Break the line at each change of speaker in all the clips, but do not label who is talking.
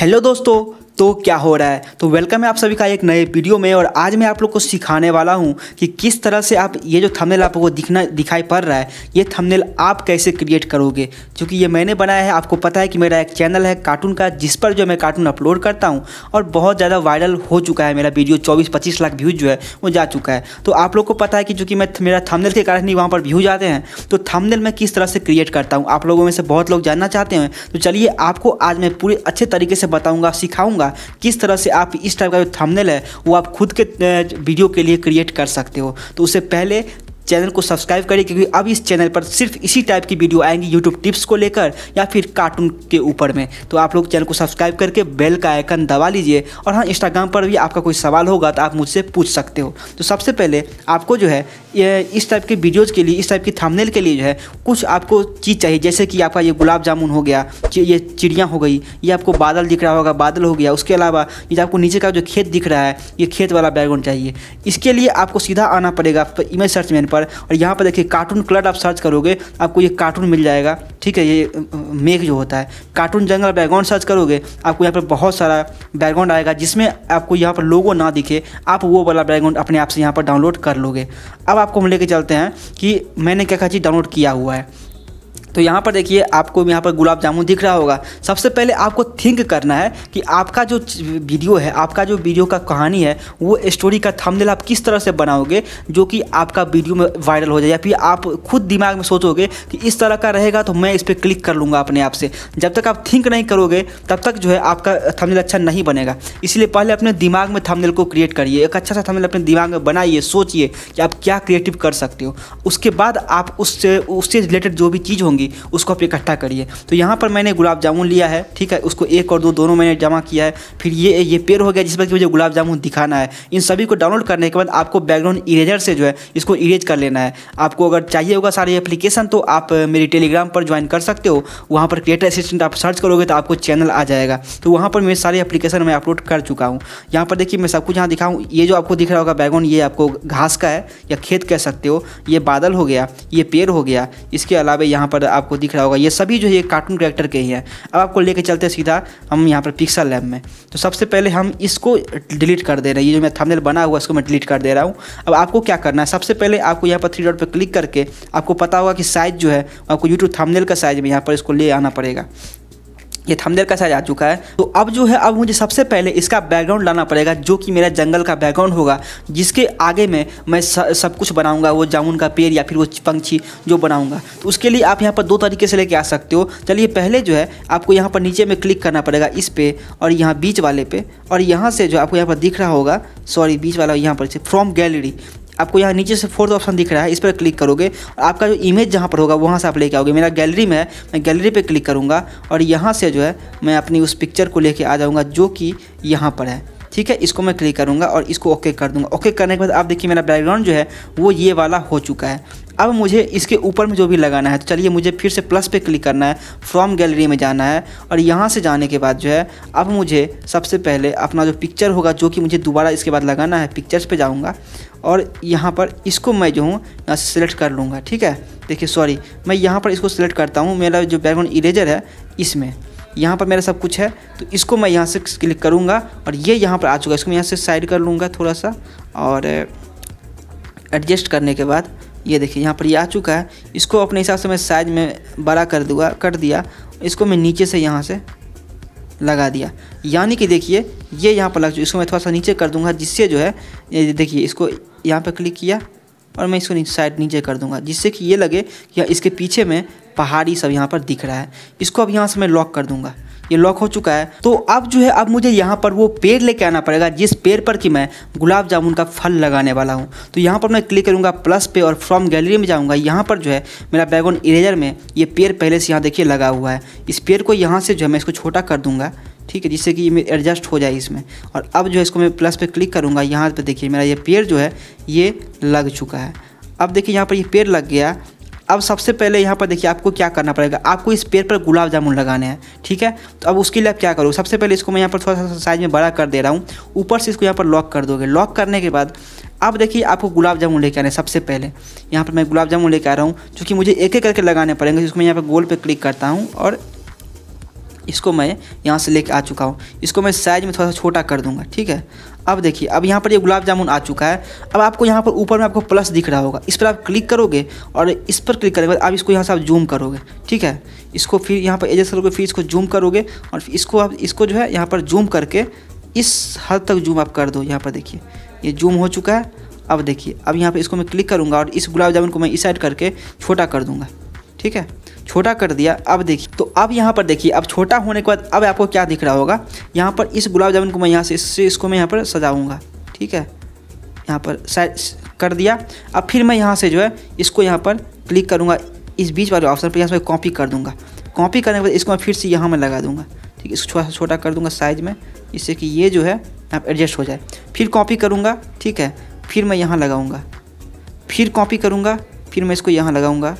Hello दोस्तों तो क्या हो रहा है? तो वेलकम है आप सभी का एक नए वीडियो में और आज मैं आप लोग को सिखाने वाला हूँ कि किस तरह से आप ये जो थंबनेल आपको दिखना, दिखाई पड़ रहा है, ये थंबनेल आप कैसे क्रिएट करोगे? क्योंकि ये मैंने बनाया है, आपको पता है कि मेरा एक चैनल है कार्टून का, जिस पर जो मैं कार्टून अपलोड करता हूँ और बहुत ज़्यादा वायरल हो चुका है मेरा वीडियो चौबीस पच्चीस लाख व्यूज़ जो है, वो जा चुका है। तो आप लोग को पता है कि चूँकि मैं मेरा थमनेल के कारण ही वहाँ पर व्यूज़ आते हैं तो थमनेल मैं किस तरह से क्रिएट करता हूँ? आप लोगों में से बहुत लोग जानना चाहते हैं तो चलिए आपको आज मैं पूरे अच्छे तरीके से बताऊँगा, सिखाऊँगा। किस तरह से आप इस टाइप का जो थंबनेल है, वो आप खुद के वीडियो के लिए क्रिएट कर सकते हो। तो उससे पहले चैनल को सब्सक्राइब करें, क्योंकि अब इस चैनल पर सिर्फ़ इसी टाइप की वीडियो आएँगी यूट्यूब टिप्स को लेकर या फिर कार्टून के ऊपर में। तो आप लोग चैनल को सब्सक्राइब करके बेल का आइकन दबा लीजिए और हाँ इंस्टाग्राम पर भी आपका कोई सवाल होगा तो आप मुझसे पूछ सकते हो। तो सबसे पहले आपको जो है इस टाइप के वीडियोज़ के लिए, इस टाइप की थामनेल के लिए जो है, कुछ आपको चीज़ चाहिए। जैसे कि आपका ये गुलाब जामुन हो गया ये चिड़िया हो गई, ये आपको बादल दिख रहा होगा, बादल हो गया, उसके अलावा ये आपको नीचे का जो खेत दिख रहा है, ये खेत वाला बैकग्राउंड चाहिए। इसके लिए आपको सीधा आना पड़ेगा इमेज सर्च मैन पर। और यहाँ पर देखिए कार्टून कलर आप सर्च करोगे, आपको ये कार्टून मिल जाएगा। ठीक है, ये मेघ जो होता है। कार्टून जंगल बैकग्राउंड सर्च करोगे, आपको यहाँ पर बहुत सारा बैकग्राउंड आएगा, जिसमें आपको यहाँ पर लोगो ना दिखे। आप वो वाला बैकग्राउंड अपने आप से यहाँ पर डाउनलोड कर लोगे। अब आपको हम लेके चलते हैं कि मैंने क्या क्या चीज़ डाउनलोड किया हुआ है। तो यहाँ पर देखिए, आपको यहाँ पर गुलाब जामुन दिख रहा होगा। सबसे पहले आपको थिंक करना है कि आपका जो वीडियो है, आपका जो वीडियो का कहानी है, वो स्टोरी का थंबनेल आप किस तरह से बनाओगे, जो कि आपका वीडियो में वायरल हो जाए, या फिर आप खुद दिमाग में सोचोगे कि इस तरह का रहेगा तो मैं इस पर क्लिक कर लूँगा अपने आप से। जब तक आप थिंक नहीं करोगे, तब तक जो है आपका थंबनेल अच्छा नहीं बनेगा। इसलिए पहले अपने दिमाग में थंबनेल को क्रिएट करिए। एक अच्छा सा थंबनेल अपने दिमाग में बनाइए, सोचिए कि आप क्या क्रिएटिव कर सकते हो। उसके बाद आप उससे उससे रिलेटेड जो भी चीज़ होंगी होंगी उसको आप इकट्ठा करिए। तो यहाँ पर मैंने गुलाब जामुन लिया है, ठीक है? उसको एक और दो, दोनों मैंने जमा किया है। फिर ये ये पेड़ हो गया जिस पर कि मुझे गुलाब जामुन दिखाना है। इन सभी को डाउनलोड करने के बाद आपको बैकग्राउंड इरेजर से जो है, इसको इरेज कर लेना है। आपको अगर चाहिए होगा सारी एप्लीकेशन तो आप मेरी टेलीग्राम पर ज्वाइन कर सकते हो। वहाँ पर क्रिएटर असिस्टेंट आप सर्च करोगे तो आपको चैनल आ जाएगा। तो वहाँ पर मेरे सारे एप्लीकेशन मैं अपलोड कर चुका हूँ। यहाँ पर देखिए, मैं सब कुछ यहाँ दिखाऊँ। ये जो आपको दिख रहा होगा बैकग्राउंड, ये आपको घास का है, या खेत कह सकते हो। ये बादल हो गया, ये पेड़ हो गया। इसके अलावा यहाँ पर आपको दिख रहा होगा। ये सभी जो है कार्टून करेक्टर के ही हैं। अब आपको लेके चलते सीधा, हम यहाँ पर पिक्सल लैब में। तो सबसे पहले हम इसको डिलीट कर दे रहे हैं। ये जो मैं थंबनेल बना हुआ इसको मैं डिलीट कर दे रहा हूँ। अब आपको क्या करना है? सबसे पहले आपको यहाँ पर थ्री डॉट पर क्लिक करके आपको पता होगा कि साइज़ जो है, आपको यूट्यूब थंबनेल का साइज़ में यहाँ पर इसको ले आना पड़ेगा। ये थंबनेल का साइज़ आ चुका है। तो अब जो है, अब मुझे सबसे पहले इसका बैकग्राउंड लाना पड़ेगा, जो कि मेरा जंगल का बैकग्राउंड होगा, जिसके आगे में मैं सब कुछ बनाऊँगा, वो जामुन का पेड़ या फिर वो पंछी जो बनाऊँगा। तो उसके लिए आप यहाँ पर दो तरीके से लेके आ सकते हो। चलिए, पहले जो है, आपको यहाँ पर नीचे में क्लिक करना पड़ेगा इस पर और यहाँ बीच वाले पे, और यहाँ से जो आपको यहाँ पर दिख रहा होगा सॉरी बीच वाला यहाँ पर फ्रॉम गैलरी आपको यहाँ नीचे से फोर्थ ऑप्शन दिख रहा है, इस पर क्लिक करोगे और आपका जो इमेज जहाँ पर होगा, वहाँ से आप लेके आओगे। मेरा गैलरी में है, मैं गैलरी पर क्लिक करूँगा और यहाँ से जो है, मैं अपनी उस पिक्चर को लेके आ जाऊँगा जो कि यहाँ पर है। ठीक है? इसको मैं क्लिक करूँगा और इसको ओके कर दूँगा। ओके करने के बाद आप देखिए मेरा बैकग्राउंड जो है, वो ये वाला हो चुका है। अब मुझे इसके ऊपर में जो भी लगाना है तो चलिए मुझे फिर से प्लस पे क्लिक करना है फ्रॉम गैलरी में जाना है, और यहाँ से जाने के बाद जो है, अब मुझे सबसे पहले अपना जो पिक्चर होगा, जो कि मुझे दोबारा इसके बाद लगाना है पिक्चर्स पे जाऊँगा, और यहाँ पर इसको मैं जो हूँ, यहाँ से सिलेक्ट कर लूँगा, ठीक है? देखिए सॉरी मैं यहाँ पर इसको सिलेक्ट करता हूँ, मेरा जो बैकग्राउंड इरेजर है, इसमें, यहाँ पर मेरा सब कुछ है तो इसको मैं यहाँ से क्लिक करूँगा, और ये यहाँ पर आ चुका है, इसको मैं यहाँ से साइड कर लूँगा थोड़ा सा, और एडजस्ट करने के बाद ये देखिए, यहाँ पर ये आ चुका है। इसको अपने हिसाब से मैं साइज़ में बड़ा कर दूँगा कर दिया। इसको मैं नीचे से यहाँ से लगा दिया। यानी कि देखिए, ये यहाँ पर लग इसको मैं थोड़ा सा नीचे कर दूँगा, जिससे जो है देखिए, इसको यहाँ पर क्लिक किया और मैं इसको साइड नीचे कर दूँगा, जिससे कि ये लगे कि इसके पीछे में पहाड़ी सब यहाँ पर दिख रहा है। इसको अब यहाँ से मैं लॉक कर दूँगा। ये लॉक हो चुका है। तो अब जो है, अब मुझे यहाँ पर वो पेड़ लेके आना पड़ेगा, जिस पेड़ पर कि मैं गुलाब जामुन का फल लगाने वाला हूँ। तो यहाँ पर मैं क्लिक करूँगा प्लस पे और फ्रॉम गैलरी में जाऊँगा। यहाँ पर जो है, मेरा बैकग्राउंड इरेजर में ये पेड़ पहले से यहाँ देखिए लगा हुआ है। इस पेड़ को यहाँ से जो है, मैं इसको छोटा कर दूँगा, ठीक है, जिससे कि ये एडजस्ट हो जाए इसमें। और अब जो है, इसको मैं प्लस पे क्लिक करूँगा। यहाँ पे देखिए, मेरा ये पेड़ जो है, ये लग चुका है। अब देखिए, यहाँ पर ये पेड़ लग गया। अब सबसे पहले यहाँ पर देखिए आपको क्या करना पड़ेगा। आपको इस पेड़ पर गुलाब जामुन लगाने हैं, ठीक है? तो अब उसके लिए आप क्या करो सबसे पहले इसको मैं यहाँ पर थोड़ा सा साइज़ में बड़ा कर दे रहा हूँ। ऊपर से इसको यहाँ पर लॉक कर दोगे। लॉक करने के बाद अब देखिए आपको गुलाब जामुन लेके आने सबसे पहले। यहाँ पर मैं गुलाब जामुन लेके आ रहा हूँ क्योंकि मुझे एक एक करके लगाने पड़ेंगे, जिसको मैं यहाँ पर गोल पर क्लिक करता हूँ और इसको मैं यहाँ से लेके आ चुका हूँ। इसको मैं साइज़ में थोड़ा सा छोटा कर दूँगा, ठीक है? अब देखिए, अब यहाँ पर ये यह गुलाब जामुन आ चुका है। अब आपको यहाँ पर ऊपर में आपको प्लस दिख रहा होगा। इस पर आप क्लिक करोगे और इस पर क्लिक करने के बाद आप इसको यहाँ से आप जूम करोगे, ठीक है? इसको फिर यहाँ पर एडजस्ट करोगे, फिर इसको जूम करोगे और इसको आप, इसको जो है यहाँ पर जूम करके इस हद तक जूम आप कर दो। यहाँ पर देखिए, ये जूम हो चुका है। अब देखिए, अब यहाँ पर इसको मैं क्लिक करूँगा और इस गुलाब जामुन को मैं इस साइड करके छोटा कर दूँगा, ठीक है? छोटा कर दिया, अब देखिए। तो अब यहाँ पर देखिए, अब छोटा होने के बाद अब आपको क्या दिख रहा होगा? यहाँ पर इस गुलाब जामुन को मैं यहाँ से, इससे इसको मैं यहाँ पर सजाऊँगा, ठीक है? यहाँ पर कर दिया। अब फिर मैं यहाँ से जो है, इसको यहाँ पर क्लिक करूँगा। इस बीच वाले ऑप्शन पर यहाँ से कॉपी कर दूँगा। कॉपी करने के बाद इसको मैं फिर से यहाँ में लगा दूँगा, ठीक है? इसको सा छोटा कर दूँगा साइज़ में इससे कि ये जो है, यहाँ एडजस्ट हो जाए। फिर कॉपी करूँगा, ठीक है? फिर मैं यहाँ लगाऊँगा। फिर कॉपी करूँगा, फिर मैं इसको यहाँ लगाऊँगा,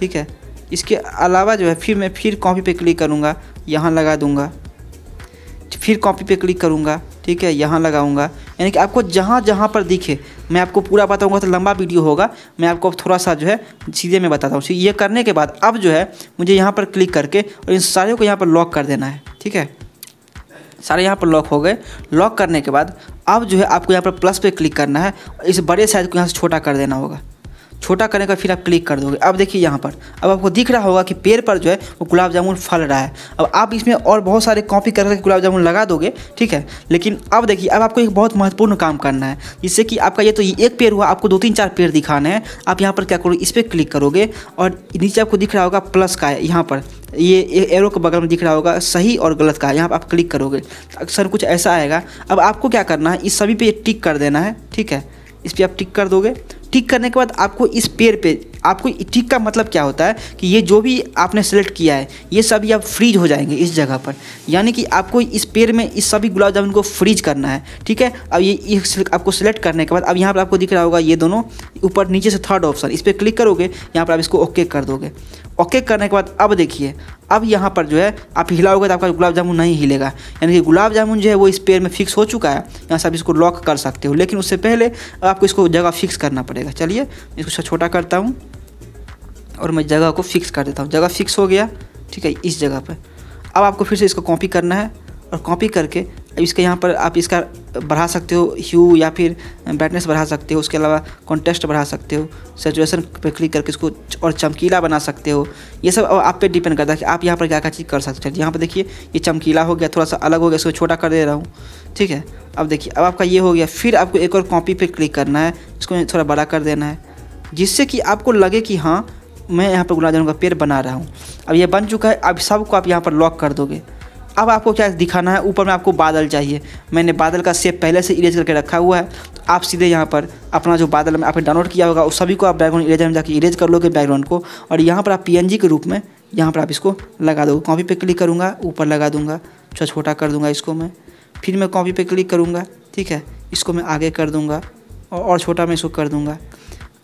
ठीक है? इसके अलावा जो है, फिर मैं फिर कॉपी पे क्लिक करूँगा, यहाँ लगा दूँगा। फिर कॉपी पे क्लिक करूँगा, ठीक है, यहाँ लगाऊँगा। यानी कि आपको जहाँ जहाँ पर दिखे, मैं आपको पूरा बताऊँगा तो लंबा वीडियो होगा। मैं आपको थोड़ा सा जो है सीधे में बताता हूँ। ये करने के बाद, अब जो है, मुझे यहाँ पर क्लिक करके, और इन सारे को यहाँ पर लॉक कर देना है, ठीक है? सारे यहाँ पर लॉक हो गए। लॉक करने के बाद, अब जो है, आपको यहाँ पर प्लस पे क्लिक करना है इस बड़े साइज़ को यहाँ से छोटा कर देना होगा। छोटा करने का फिर आप क्लिक कर दोगे। अब देखिए यहाँ पर। अब आपको दिख रहा होगा कि पेड़ पर जो है वो गुलाब जामुन फल रहा है। अब आप इसमें और बहुत सारे कॉपी करके गुलाब जामुन लगा दोगे, ठीक है? लेकिन अब देखिए, अब आपको एक बहुत महत्वपूर्ण काम करना है। जिससे कि आपका ये तो ये एक पेड़ हुआ, आपको दो तीन चार पेड़ दिखाने हैं। आप यहाँ पर क्या करोगे इस पर क्लिक करोगे और नीचे आपको दिख रहा होगा प्लस का है, यहाँ पर। ये एरो के बगल में दिख रहा होगा सही और गलत का है, यहाँ पर आप क्लिक करोगे। अक्सर कुछ ऐसा आएगा। अब आपको क्या करना है, इस सभी पे टिक कर देना है, ठीक है? इस पर आप टिक कर दोगे। टिक करने के बाद आपको इस पेड़ पे आपको टिक का मतलब क्या होता है कि ये जो भी आपने सेलेक्ट किया है, ये सभी अब फ्रीज हो जाएँगे इस जगह पर। यानी कि आपको इस पेड़ में इस सभी गुलाब जामुन को फ्रीज करना है, ठीक है? अब ये आपको सेलेक्ट करने के बाद, अब यहाँ पर आपको दिख रहा होगा ये दोनों, ऊपर नीचे से थर्ड ऑप्शन इस पर क्लिक करोगे, यहाँ पर आप इसको ओके कर दोगे। ओके करने के बाद, अब देखिए, अब यहाँ पर जो है, आप हिलाओगे तो आपका गुलाब जामुन नहीं हिलेगा। यानी कि गुलाब जामुन जो है वो इस पेड़ में फिक्स हो चुका है, यहाँ से आप इसको लॉक कर सकते हो। लेकिन उससे पहले आपको इसको जगह फिक्स करना पड़ेगा। चलिए इसको छोटा करता हूँ। और मैं जगह को फिक्स कर देता हूँ। जगह फिक्स हो गया, ठीक है, इस जगह पर अब आपको फिर से इसको कॉपी करना है और कॉपी करके अब इसके यहाँ पर आप इसका बढ़ा सकते हो ह्यू या फिर ब्राइटनेस बढ़ा सकते हो, उसके अलावा कॉन्टेस्ट बढ़ा सकते हो सेचुएशन पर क्लिक करके इसको और चमकीला बना सकते हो। ये सब आप पे डिपेंड करता है कि आप यहाँ पर क्या क्या चीज़ कर सकते हो। यहाँ पर देखिए, ये चमकीला हो गया थोड़ा सा अलग हो गया, इसको छोटा कर दे रहा हूँ, ठीक है। अब देखिए, अब आपका ये हो गया, फिर आपको एक और कॉपी पर क्लिक करना है, इसको थोड़ा बड़ा कर देना है, जिससे कि आपको लगे कि हाँ मैं यहाँ पर गुलाब जामुन का पेड़ बना रहा हूँ। अब ये बन चुका है, अब सबको आप यहाँ पर लॉक कर दोगे। अब आपको क्या दिखाना है? ऊपर में आपको बादल चाहिए। मैंने बादल का सेप पहले से इरेज करके रखा हुआ है। तो आप सीधे यहाँ पर अपना जो बादल में आपने डाउनलोड किया होगा, उस सभी को आप बैकग्राउंड इरेजर में जाकर इरेज कर लोगे बैकग्राउंड को। और यहाँ पर आप पीएनजी के रूप में यहाँ पर आप इसको लगा दोगे। कॉपी पर क्लिक करूँगा, ऊपर लगा दूँगा। छोटा छोटा कर दूँगा इसको मैं। फिर मैं कॉपी पर क्लिक करूँगा, ठीक है? इसको मैं आगे कर दूँगा और छोटा मैं इसको कर दूँगा।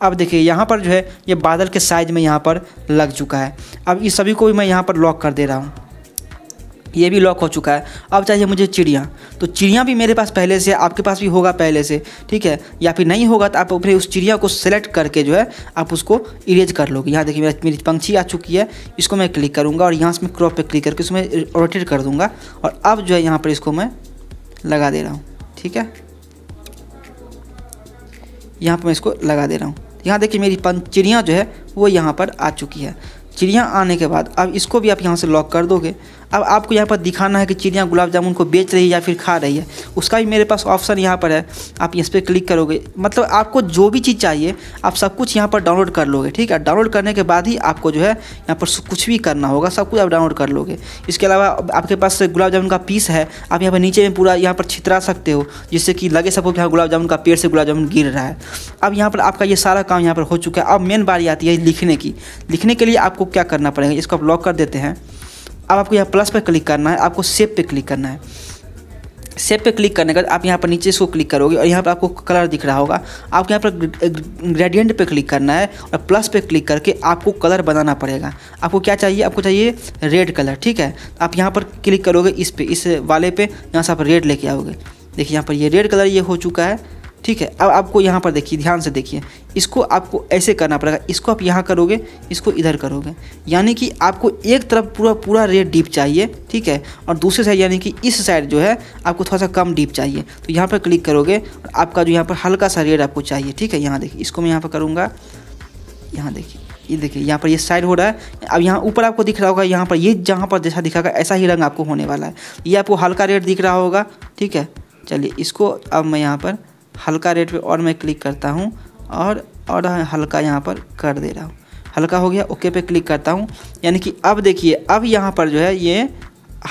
अब देखिए, यहाँ पर जो है, ये बादल के साइज़ में यहाँ पर लग चुका है। अब इस सभी को भी मैं यहाँ पर लॉक कर दे रहा हूँ। ये भी लॉक हो चुका है। अब चाहिए मुझे चिड़िया। तो चिड़िया भी मेरे पास पहले से, आपके पास भी होगा पहले से, ठीक है? या फिर नहीं होगा तो आप अपने उस चिड़िया को सेलेक्ट करके जो है, आप उसको इरेज कर लोगे। यहाँ देखिए, मेरी पंछी आ चुकी है। इसको मैं क्लिक करूँगा और यहाँ से मैं क्रॉप पर क्लिक करके उसमें रोटेट कर दूँगा। और अब जो है, यहाँ पर इसको मैं लगा दे रहा हूँ, ठीक है? यहाँ पर मैं इसको लगा दे रहा हूँ। यहाँ देखिए मेरी चिड़िया जो है, वो यहाँ पर आ चुकी है। चिड़िया आने के बाद, अब इसको भी आप यहाँ से लॉक कर दोगे। अब आपको यहाँ पर दिखाना है कि चिड़िया गुलाब जामुन को बेच रही है या फिर खा रही है। उसका भी मेरे पास ऑप्शन यहाँ पर है। आप इस पर क्लिक करोगे। मतलब आपको जो भी चीज़ चाहिए, आप सब कुछ यहाँ पर डाउनलोड कर लोगे, ठीक है? डाउनलोड करने के बाद ही आपको जो है यहाँ पर कुछ भी करना होगा। सब कुछ आप डाउनलोड कर लोगे। इसके अलावा आपके पास गुलाब जामुन का पीस है। आप यहाँ पर नीचे में पूरा यहाँ पर छितरा सकते हो, जिससे कि लगे सबको कि यहाँ गुलाब जामुन का पेड़ से गुलाब जामुन गिर रहा है। अब यहाँ पर आपका ये सारा काम यहाँ पर हो चुका है। अब मेन बारी आती है लिखने की। लिखने के लिए आपको क्या करना पड़ेगा? इसको आप लॉक कर देते हैं। अब आपको यहाँ प्लस पर क्लिक करना है, आपको सेप पे क्लिक करना है। सेप पे क्लिक करने के बाद आप यहाँ पर नीचे इसको क्लिक करोगे और यहाँ पर आपको कलर दिख रहा होगा। आपको यहाँ पर ग्रेडियंट पे क्लिक करना है और प्लस पे क्लिक करके आपको कलर बनाना पड़ेगा। आपको क्या चाहिए? आपको चाहिए रेड कलर ठीक है? आप यहाँ पर क्लिक करोगे इस पे, इस वाले पे, यहाँ से आप रेड लेके आओगे। देखिए यहाँ पर ये रेड कलर ये हो चुका है। ठीक है? अब आपको यहाँ पर देखिए, ध्यान से देखिए। इसको आपको ऐसे करना पड़ेगा। इसको आप यहाँ करोगे, इसको इधर करोगे। यानी कि आपको एक तरफ़ पूरा पूरा रेड डीप चाहिए, ठीक है? और दूसरे साइड यानी कि इस साइड जो है, आपको थोड़ा सा कम डीप चाहिए। तो यहाँ पर क्लिक करोगे और आपका जो यहाँ पर हल्का सा रेड आपको चाहिए, ठीक है? यहाँ देखिए, इसको मैं यहाँ पर करूँगा। यहाँ देखिए, ये देखिए, यहाँ पर ये साइड हो रहा है। अब यहाँ ऊपर आपको दिख रहा होगा, यहाँ पर ये जहाँ पर जैसा दिखागा ऐसा ही रंग आपको होने वाला है। ये आपको हल्का रेड दिख रहा होगा, ठीक है? चलिए, इसको अब मैं यहाँ पर हल्का रेड पे और मैं क्लिक करता हूँ और और हल्का यहाँ पर कर दे रहा हूँ। हल्का हो गया ओके पे क्लिक करता हूँ। यानी कि अब देखिए, अब यहाँ पर जो है ये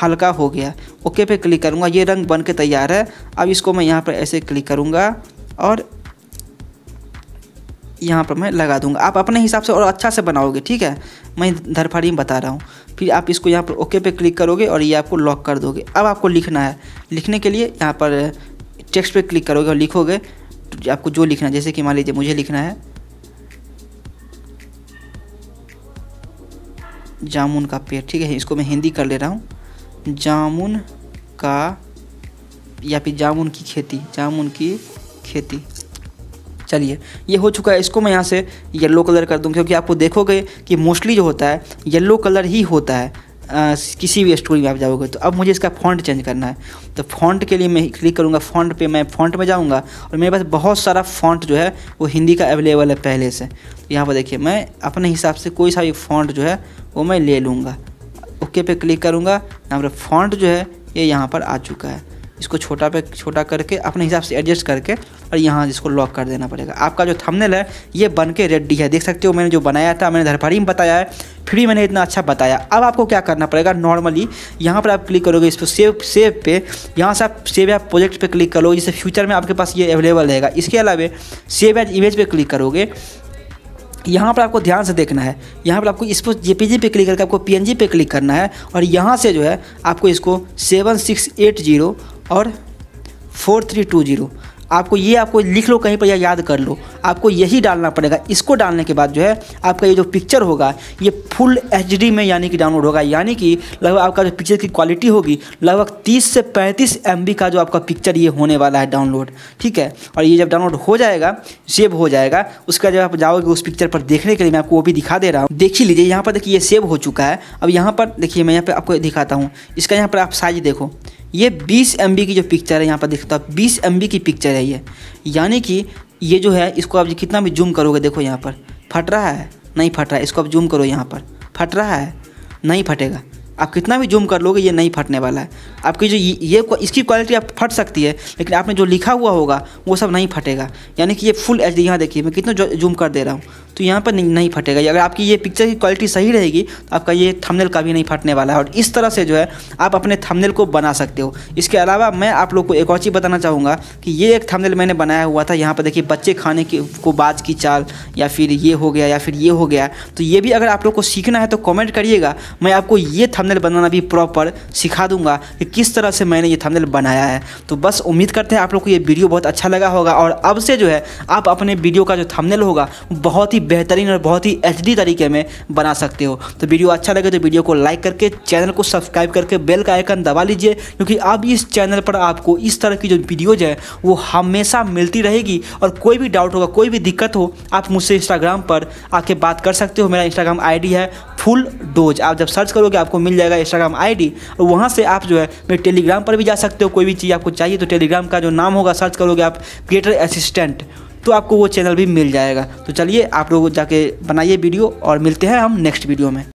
हल्का हो गया। ओके पे क्लिक करूँगा, ये रंग बन के तैयार है। अब इसको मैं यहाँ पर ऐसे क्लिक करूँगा और यहाँ पर मैं लगा दूँगा। आप अपने हिसाब से और अच्छा से बनाओगे, ठीक है? मैं धरफड़ी में बता रहा हूँ। फिर आप इसको यहाँ पर ओके पे क्लिक करोगे और ये आपको लॉक कर दोगे। अब आपको लिखना है। लिखने के लिए यहाँ पर टेक्स्ट पे क्लिक करोगे और लिखोगे तो आपको जो लिखना है, जैसे कि मान लीजिए मुझे लिखना है, जामुन का पेड़, ठीक है, इसको मैं हिंदी कर ले रहा हूँ, जामुन का, या फिर जामुन की खेती, जामुन की खेती। चलिए, ये हो चुका है, इसको मैं यहाँ से येलो कलर कर दूँ, क्योंकि आपको देखोगे कि मोस्टली जो होता है येलो कलर ही होता है। किसी भी स्टोरी में आप जाओगे तो अब मुझे इसका फ़ॉन्ट चेंज करना है। तो फ़ॉन्ट के लिए मैं क्लिक करूँगा फ़ॉन्ट पे मैं फ़ॉन्ट में जाऊँगा और मेरे पास बहुत सारा फ़ॉन्ट जो है वो हिंदी का अवेलेबल है पहले से। तो यहाँ पर देखिए, मैं अपने हिसाब से कोई सा भी फ़ॉन्ट जो है वो मैं ले लूँगा। ओके पे क्लिक करूँगा, यहाँ पर फ़ॉन्ट जो है ये यहाँ पर आ चुका है। इसको छोटा पे, छोटा करके अपने हिसाब से एडजस्ट करके और यहाँ इसको लॉक कर देना पड़ेगा। आपका जो थंबनेल है, ये बन के रेडी है। देख सकते हो मैंने जो बनाया था, मैंने धरफाड़ी में बताया है, फिर भी मैंने इतना अच्छा बताया। अब आपको क्या करना पड़ेगा नॉर्मली यहाँ पर आप क्लिक करोगे इस पर सेव सेव पे। यहाँ से आप सेव या प्रोजेक्ट पे क्लिक करोगे जिससे फ्यूचर में आपके पास ये अवेलेबल रहेगा। इसके अलावा सेव एज इमेज पे क्लिक करोगे। यहाँ पर आपको ध्यान से देखना है। यहाँ पर आपको इस पर जेपीजी पे क्लिक करके आपको पीएनजी पे क्लिक करना है। और यहाँ से जो है, आपको इसको सेवन सिक्स एट ज़ीरो और फोर थ्री टू ज़ीरो आपको ये आपको लिख लो, कहीं पर या याद कर लो। आपको यही डालना पड़ेगा। इसको डालने के बाद जो है, आपका ये जो पिक्चर होगा, ये फुल एचडी में यानी कि डाउनलोड होगा। यानी कि लगभग आपका जो पिक्चर की क्वालिटी होगी, लगभग 30 से 35 एमबी का जो आपका पिक्चर ये होने वाला है डाउनलोड ठीक है? और ये जब डाउनलोड हो जाएगा सेव हो जाएगा, उसका जब आप जाओगे उस पिक्चर पर देखने के लिए, मैं आपको वो भी दिखा दे रहा हूँ। देख ही लीजिए, यहाँ पर देखिए ये सेव हो चुका है। अब यहाँ पर देखिए, मैं यहाँ पर आपको दिखाता हूँ। इसका यहाँ पर आप साइज़ देखो। ये 20 एम की जो पिक्चर है, यहाँ पर दिखता है बीस एम की पिक्चर है ये। यानी कि ये जो है, इसको आप कितना भी जूम करोगे, देखो यहाँ पर। फट रहा है? नहीं फट रहा है। इसको आप जूम करो यहाँ पर। फट रहा है? नहीं फटेगा। आप कितना भी जूम कर लोगे, ये नहीं फटने वाला है। आपकी जो ये इसकी क्वालिटी आप फट सकती है, लेकिन आपने जो लिखा हुआ होगा, वो सब नहीं फटेगा। यानी कि ये फुल एच डी यहाँ देखिए, मैं कितना जूम कर दे रहा हूँ। तो यहाँ पर नहीं, फटेगा। अगर आपकी ये पिक्चर की क्वालिटी सही रहेगी तो आपका ये थंबनेल कभी नहीं फटने वाला है। और इस तरह से जो है आप अपने थंबनेल को बना सकते हो। इसके अलावा मैं आप लोग को एक और चीज़ बताना चाहूँगा कि ये एक थंबनेल मैंने बनाया हुआ था। यहाँ पर देखिए बच्चे खाने की को बाज की चाल या फिर ये हो गया या फिर ये हो गया। तो ये भी अगर आप लोग को सीखना है तो कॉमेंट करिएगा। मैं आपको ये थंबनेल बनाना भी प्रॉपर सिखा दूँगा कि किस तरह से मैंने ये थंबनेल बनाया है। तो बस उम्मीद करते हैं आप लोग को ये वीडियो बहुत अच्छा लगा होगा। और अब से जो है आप अपने वीडियो का जो थंबनेल होगा बहुत ही बेहतरीन और बहुत ही एचडी तरीके में बना सकते हो। तो वीडियो अच्छा लगे तो वीडियो को लाइक करके चैनल को सब्सक्राइब करके बेल का आइकन दबा लीजिए, क्योंकि अब इस चैनल पर आपको इस तरह की जो वीडियोज़ है, वो हमेशा मिलती रहेगी। और कोई भी डाउट होगा, कोई भी दिक्कत हो, आप मुझसे इंस्टाग्राम पर आके बात कर सकते हो। मेरा इंस्टाग्राम आई है फुल डोज आप जब सर्च करोगे, आपको मिल जाएगा इंस्टाग्राम आईडी और वहाँ से आप जो है मेरे टेलीग्राम पर भी जा सकते हो। कोई भी चीज़ आपको चाहिए तो टेलीग्राम का जो नाम होगा सर्च करोगे आप क्रिएटर असिस्टेंट तो आपको वो चैनल भी मिल जाएगा। तो चलिए आप लोग जाके बनाइए वीडियो और मिलते हैं हम नेक्स्ट वीडियो में।